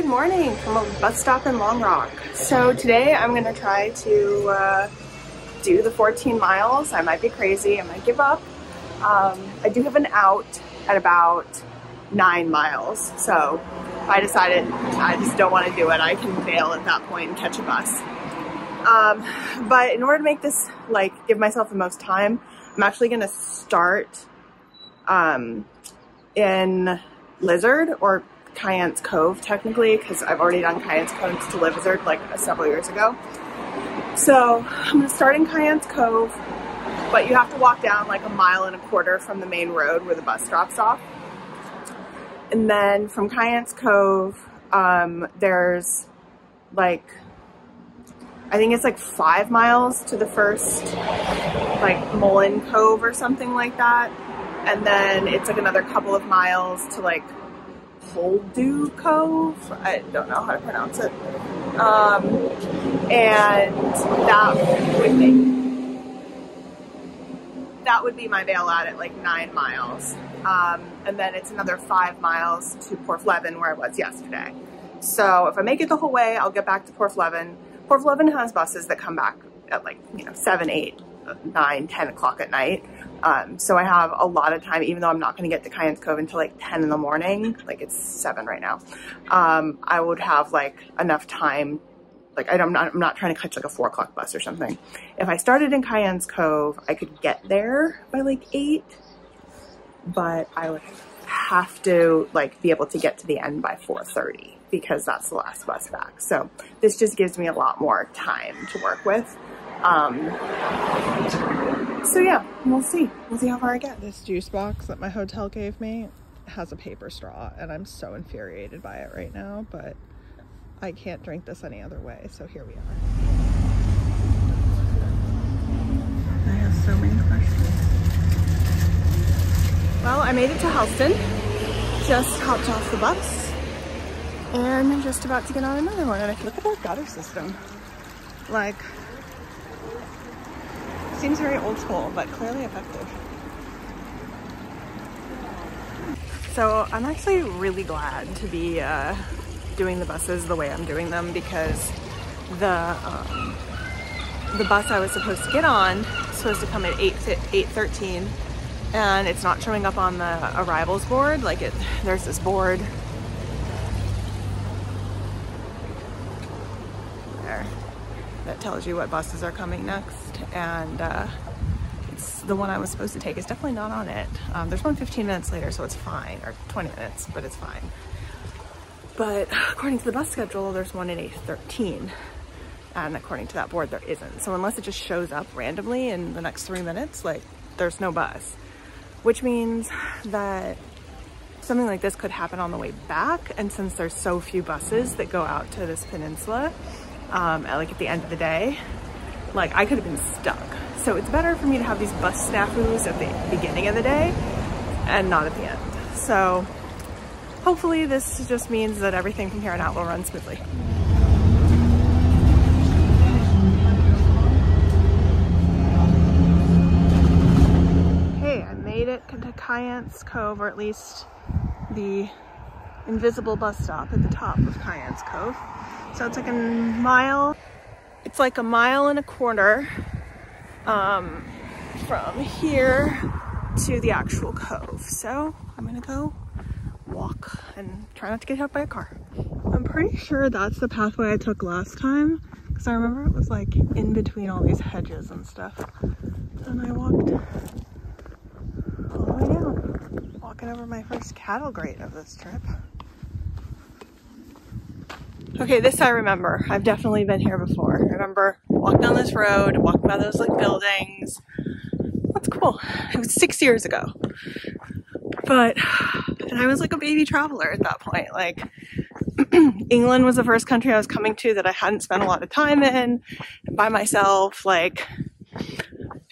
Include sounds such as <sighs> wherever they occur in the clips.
Good morning from a bus stop in Long Rock. So today I'm gonna try to uh, do the 14 miles. I might be crazy, I might give up. Um, I do have an out at about nine miles. So I decided I just don't wanna do it, I can bail at that point and catch a bus. Um, but in order to make this, like, give myself the most time, I'm actually gonna start um, in Lizard or Kynance Cove technically because I've already done Kynance Cove to Lizard like several years ago. So I'm gonna start in Kynance Cove, but you have to walk down like a mile and a quarter from the main road where the bus drops off. And then from Kynance Cove, um, there's like, I think it's like five miles to the first like Mullion Cove or something like that. And then it's like another couple of miles to like Poldhu Cove. I don't know how to pronounce it. Um, and that would be that would be my Bail-Ad at like nine miles. Um, and then it's another five miles to Porthleven where I was yesterday. So if I make it the whole way, I'll get back to Porthleven. Porthleven has buses that come back at like, you know, seven, eight, nine, 10 o'clock at night. Um, so I have a lot of time, even though I'm not going to get to Kynance Cove until like 10 in the morning, like it's 7 right now, um, I would have like enough time, like I'm not, I'm not trying to catch like a 4 o'clock bus or something. If I started in Kynance Cove, I could get there by like 8, but I would have to like be able to get to the end by 4.30 because that's the last bus back. So this just gives me a lot more time to work with. Um, so yeah, we'll see. We'll see how far I get. This juice box that my hotel gave me has a paper straw and I'm so infuriated by it right now, but I can't drink this any other way. So here we are. I have so many questions. Well, I made it to Helston. Just hopped off the bus and I'm just about to get on another one. And I look at our gutter system. Like, Seems very old school, but clearly effective. So I'm actually really glad to be uh, doing the buses the way I'm doing them because the um, the bus I was supposed to get on supposed to come at 8 8:13 and it's not showing up on the arrivals board like it there's this board there that tells you what buses are coming next and uh, it's the one I was supposed to take. is definitely not on it. Um, there's one 15 minutes later, so it's fine, or 20 minutes, but it's fine. But according to the bus schedule, there's one at 8.13. And according to that board, there isn't. So unless it just shows up randomly in the next three minutes, like there's no bus. Which means that something like this could happen on the way back. And since there's so few buses that go out to this peninsula, um, at, like at the end of the day, like I could have been stuck. So it's better for me to have these bus snafus at the beginning of the day and not at the end. So hopefully this just means that everything from here on out will run smoothly. Hey, I made it to Kynance Cove, or at least the invisible bus stop at the top of Kynance Cove. So it's like a mile it's like a mile and a quarter um, from here to the actual cove. So I'm gonna go walk and try not to get hit by a car. I'm pretty sure that's the pathway I took last time because I remember it was like in between all these hedges and stuff. And I walked all the way down, walking over my first cattle grate of this trip. Okay, this I remember. I've definitely been here before. I remember walking down this road, walking by those like buildings. That's cool. It was six years ago. But, and I was like a baby traveler at that point. Like, <clears throat> England was the first country I was coming to that I hadn't spent a lot of time in by myself. Like,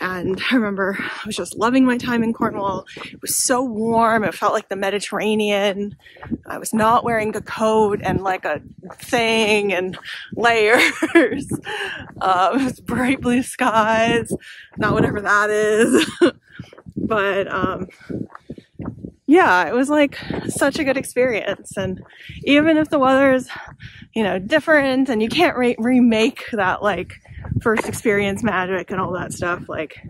and <laughs> I remember I was just loving my time in Cornwall. It was so warm. It felt like the Mediterranean. I was not wearing a coat and like a thing and <laughs> layers. um, <laughs> it was bright blue skies, not whatever that is. but um, yeah, it was like such a good experience. And even if the weather is, you know, different and you can't re remake that like first experience magic and all that stuff, like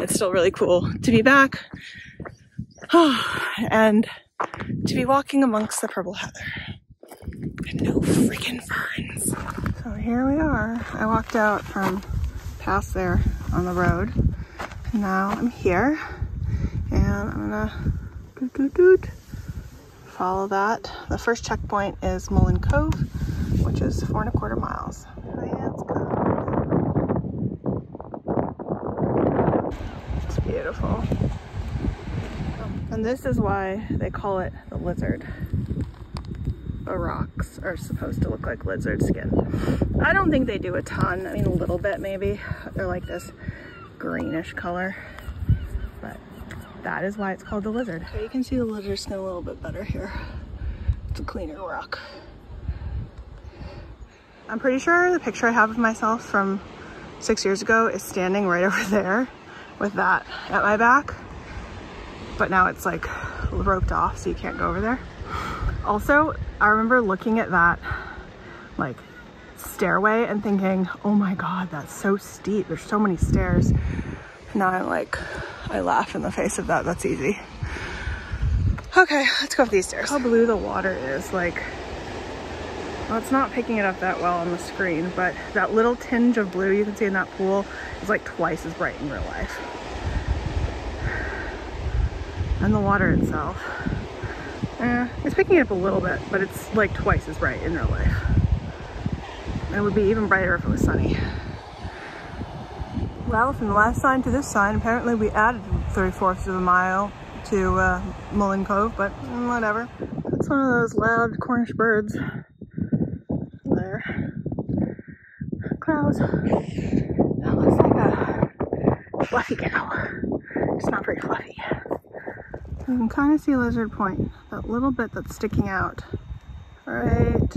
it's still really cool to be back <sighs> and to be walking amongst the purple heather and no freaking ferns. So here we are. I walked out from past there on the road. And now I'm here and I'm gonna doot, doot, doot, follow that. The first checkpoint is Mullion Cove, which is four and a quarter miles. Let's go. It's beautiful. And this is why they call it the lizard. The rocks are supposed to look like lizard skin. I don't think they do a ton. I mean, a little bit maybe. They're like this greenish color, that is why it's called the lizard. So you can see the lizard skin a little bit better here. It's a cleaner rock. I'm pretty sure the picture I have of myself from six years ago is standing right <laughs> over there with that at my back but now it's like roped off so you can't go over there. Also, I remember looking at that like stairway and thinking, oh my God, that's so steep. There's so many stairs. Now I'm like, I laugh in the face of that. That's easy. Okay, let's go up these stairs. How blue the water is. Like, well, it's not picking it up that well on the screen, but that little tinge of blue you can see in that pool is like twice as bright in real life and the water itself. Eh, it's picking it up a little bit, but it's like twice as bright in real life. It would be even brighter if it was sunny. Well, from the last sign to this sign, apparently we added 3 fourths of a mile to uh, Mullion Cove, but whatever. That's one of those loud Cornish birds. There. Clouds. That looks like a fluffy cow. It's not very fluffy. You can kind of see Lizard Point, that little bit that's sticking out right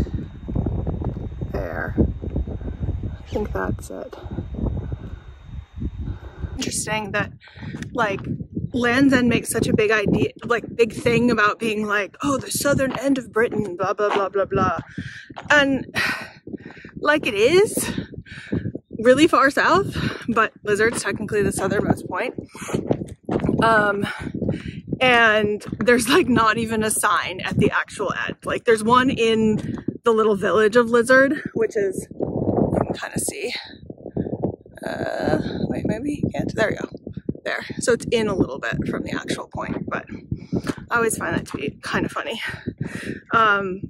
there. I think that's it. Interesting that like Land's End makes such a big idea, like big thing about being like, oh, the southern end of Britain, blah, blah, blah, blah, blah. And like it is really far south, but Lizard's technically the southernmost point. Um, and there's like not even a sign at the actual end. Like there's one in the little village of Lizard, which is, you can kind of see. Uh, wait, maybe you can't. There we go. There. So it's in a little bit from the actual point, but I always find that to be kind of funny. Um,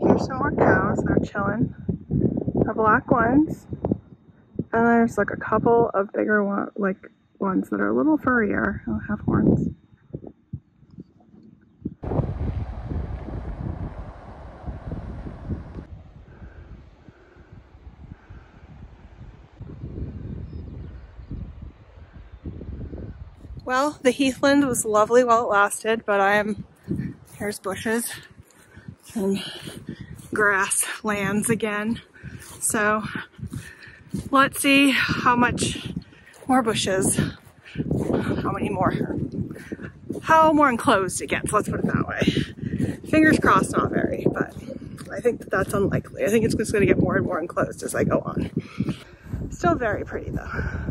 here's some more cows. They're chilling the black ones. And there's like a couple of bigger one, like ones that are a little furrier, I'll have horns. Well, the heathland was lovely while it lasted, but I am, here's bushes and grass lands again. So let's see how much more bushes, how many more, how more enclosed it gets, let's put it that way. Fingers crossed not very, but I think that that's unlikely. I think it's just gonna get more and more enclosed as I go on. Still very pretty though.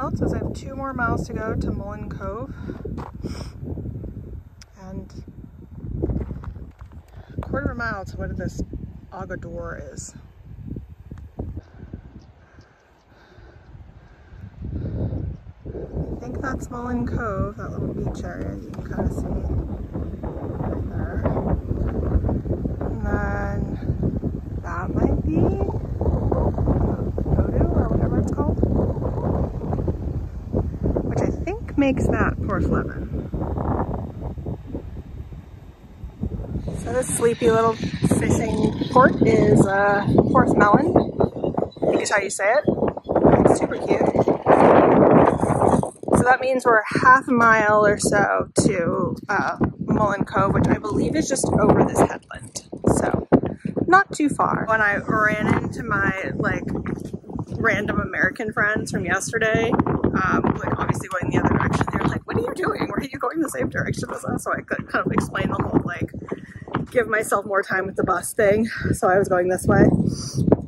It says I have two more miles to go to Mullion Cove. And a quarter of a mile to what this Agador is. I think that's Mullion Cove, that little beach area you can kind of see right there. And then that might be Voodoo or whatever it's called. Which I think makes that Porthleven. So this sleepy little fishing port is uh, Porthmelon. I think is how you say it. It's super cute. So that means we're half a mile or so to uh, Mullion Cove, which I believe is just over this headland. So not too far. When I ran into my like random American friends from yesterday, um, like obviously going the other direction, they were like, what are you doing? Why are you going the same direction as us? So I could kind of explain the whole like give myself more time with the bus thing. So I was going this way.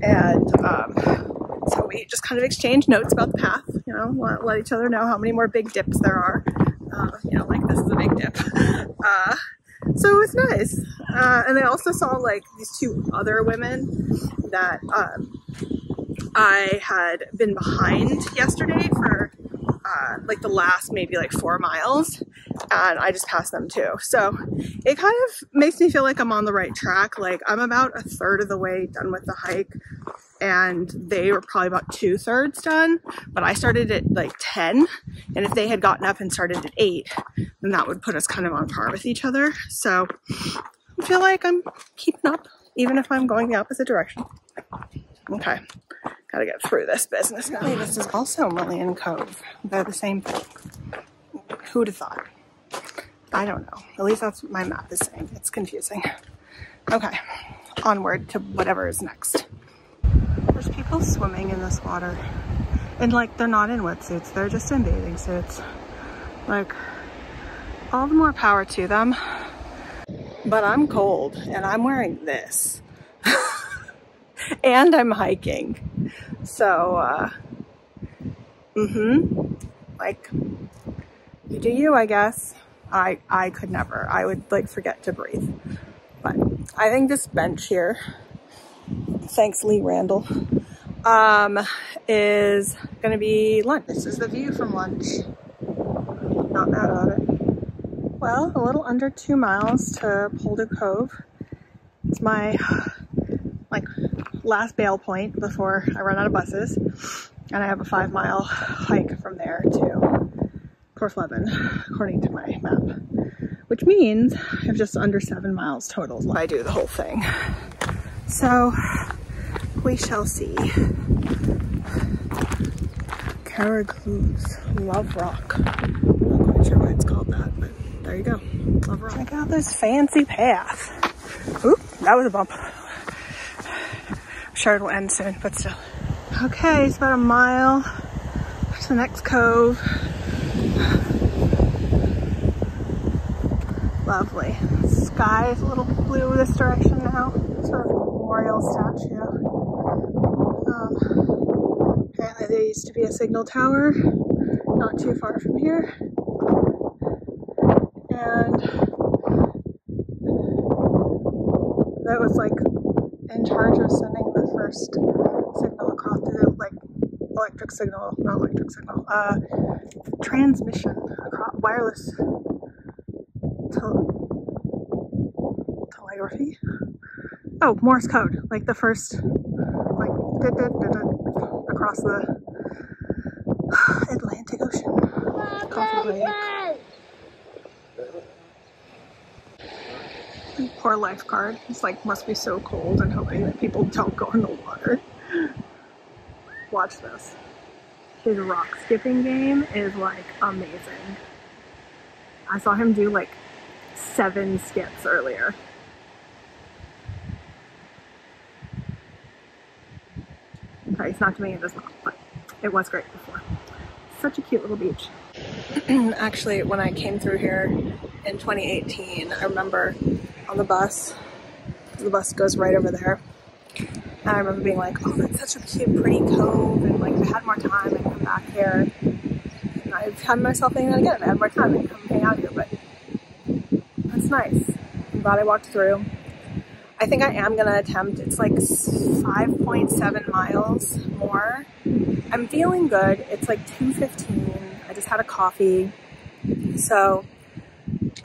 And um, so we just kind of exchanged notes about the path, you know, let, let each other know how many more big dips there are. Uh, you know, like this is a big dip. <laughs> Uh, so it was nice. Uh, and I also saw like these two other women that um, I had been behind yesterday for uh, like the last maybe like four miles and I just passed them too. So it kind of makes me feel like I'm on the right track. Like I'm about a third of the way done with the hike and they were probably about two thirds done, but I started at like 10. And if they had gotten up and started at eight, then that would put us kind of on par with each other. So I feel like I'm keeping up, even if I'm going the opposite direction. Okay, gotta get through this business now. This is also Mullion Cove. They're the same thing. Who'd have thought? I don't know. At least that's what my map is saying. It's confusing. Okay, onward to whatever is next. There's people swimming in this water. And like, they're not in wetsuits. They're just in bathing suits. Like, all the more power to them. But I'm cold and I'm wearing this. <laughs> and I'm hiking. So, uh, mm-hmm. Like, you do you, I guess. I, I could never. I would like forget to breathe. But I think this bench here, thanks Lee Randall, um, is gonna be lunch. This is the view from lunch. Not mad at it. Well, a little under two miles to Poldhu Cove. It's my like last bail point before I run out of buses. And I have a five mile hike from there to Porthleven, according to my map, which means I have just under seven miles total when I do the whole thing. So we shall see. Carrigloes, Love Rock. I'm not quite sure why it's called that, but there you go. Love Rock. Check out this fancy path. Oop, that was a bump. Sure it'll end soon, but still. Okay, it's about a mile to the next cove. Lovely. Sky is a little blue this direction now. Sort of memorial statue. Um, apparently there used to be a signal tower not too far from here. And that was like in charge of sending the first signal across the like electric signal, not electric signal, uh, transmission across wireless telegraphy. Oh, Morse code, like the first, like across the Atlantic Ocean. Poor lifeguard. He's like, must be so cold and hoping that people don't go in the water. Watch this. His rock skipping game is like amazing. I saw him do like seven skips earlier. Okay, he's not doing it as well, but it was great before. Such a cute little beach. <clears throat> Actually, when I came through here in 2018, I remember on the bus, the bus goes right over there. And I remember being like, oh, that's such a cute, pretty cove, and like, if I had more time, I'd come back here. And I've had myself thinking that again, if I had more time, I'd come hang out here, but that's nice. I'm glad I walked through. I think I am gonna attempt, it's like 5.7 miles more. I'm feeling good. It's like 2.15. I just had a coffee. So,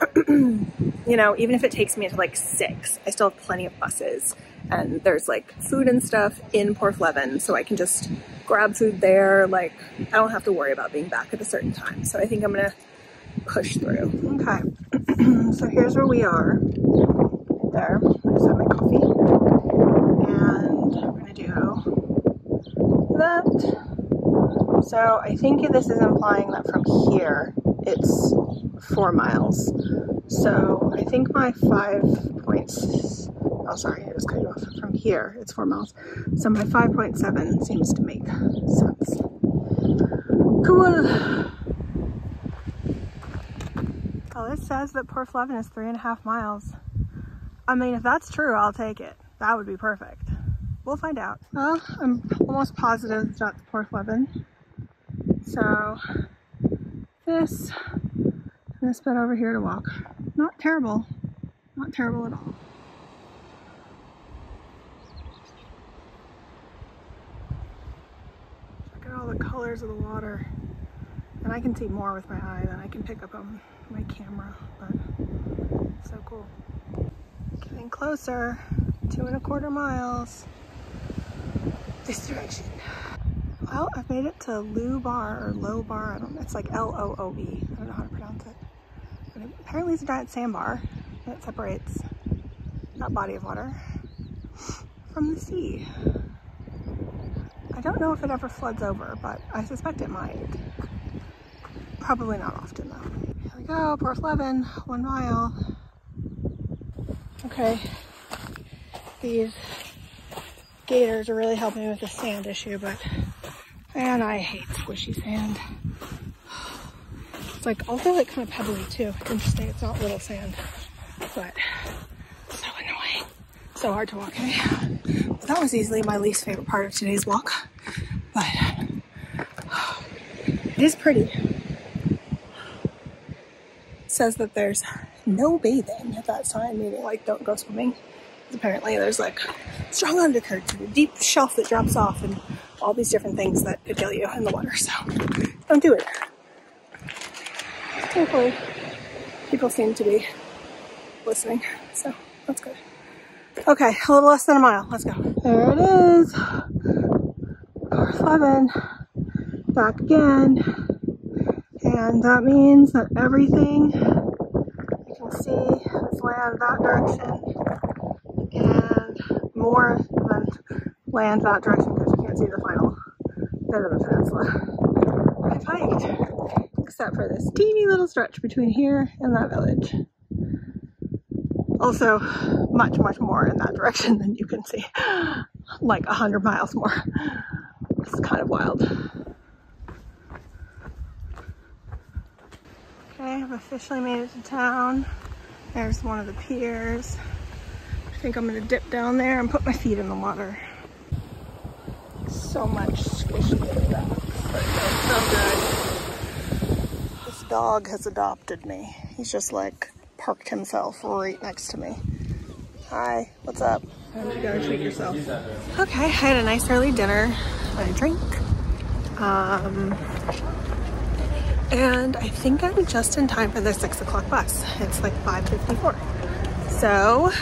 <clears throat> you know, even if it takes me until like six, I still have plenty of buses and there's like food and stuff in Porthleven. So I can just grab food there. Like I don't have to worry about being back at a certain time. So I think I'm gonna push through. Okay, <clears throat> so here's where we are. There, I just have my coffee. And I'm gonna do that. So I think this is implying that from here, it's four miles. So I think my five points, oh sorry, it was cut off. From here, it's four miles. So my 5.7 seems to make sense. Cool. Oh, it says that Porthleven is three and a half miles. I mean, if that's true, I'll take it. That would be perfect. We'll find out. Well, I'm almost positive that's Porthleven. So this this bit over here to walk. Not terrible. Not terrible at all. Look at all the colors of the water. And I can see more with my eye than I can pick up on my camera, but so cool. Getting closer, two and a quarter miles. This direction. Well, I've made it to Lou Bar or Low Bar. I don't know. It's like L-O-O-E. I don't know how to pronounce it. Apparently it's a giant sandbar that separates that body of water from the sea. I don't know if it ever floods over, but I suspect it might. Probably not often though. Here we go, Porthleven, one mile. Okay, these gaiters are really helping me with the sand issue, but man, I hate squishy sand. Like also like kind of pebbly too. Interesting, it's not little sand, but so annoying. So hard to walk in. That was easily my least favorite part of today's walk, but it is pretty says that there's no bathing at that sign, meaning like don't go swimming. Apparently there's like strong undercurrents and a deep shelf that drops off and all these different things that could kill you in the water, so don't do it. Thankfully, people seem to be listening, so that's good. Okay, a little less than a mile, let's go. There it is, Porthleven, back again. And that means that everything you can see is land that direction and more than land that direction because you can't see the final bit of the peninsula. I've hiked, except for this teeny little stretch between here and that village. Also, much, much more in that direction than you can see. <gasps> Like a hundred miles more. It's kind of wild. Okay, I've officially made it to town. There's one of the piers. I think I'm gonna dip down there and put my feet in the water. So much squishy so good. Dog has adopted me. He's just like parked himself right next to me. Hi, what's up? How you gotta treat yourself? Okay, I had a nice early dinner, and a drink. Um, and I think I'm just in time for the six o'clock bus. It's like 5.54. So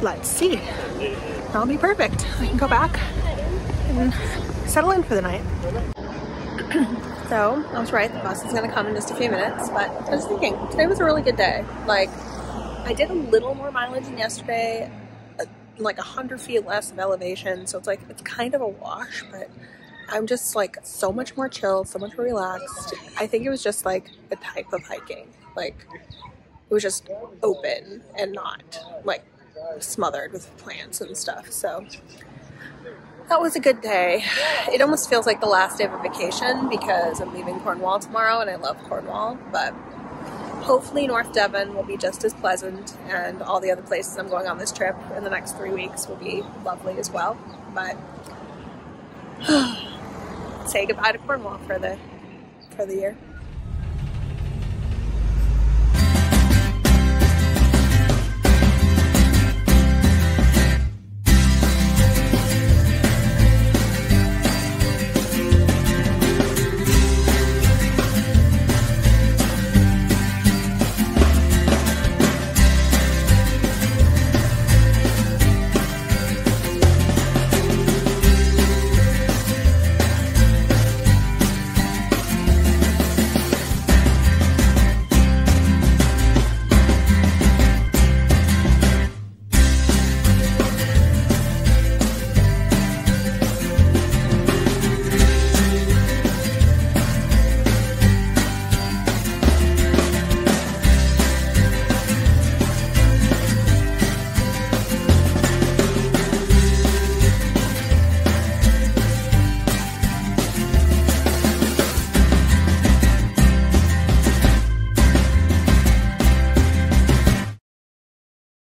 let's see. That'll be perfect. I can go back and settle in for the night. <clears throat> so I was right, the bus is gonna come in just a few minutes, but I was thinking, today was a really good day. Like I did a little more mileage than yesterday, uh, like a hundred feet less of elevation. So it's like, it's kind of a wash, but I'm just like so much more chill, so much more relaxed. I think it was just like the type of hiking. Like it was just open and not like smothered with plants and stuff. So that was a good day. It almost feels like the last day of a vacation because I'm leaving Cornwall tomorrow and I love Cornwall, but hopefully North Devon will be just as pleasant and all the other places I'm going on this trip in the next three weeks will be lovely as well. But <sighs> say goodbye to Cornwall for the for the year.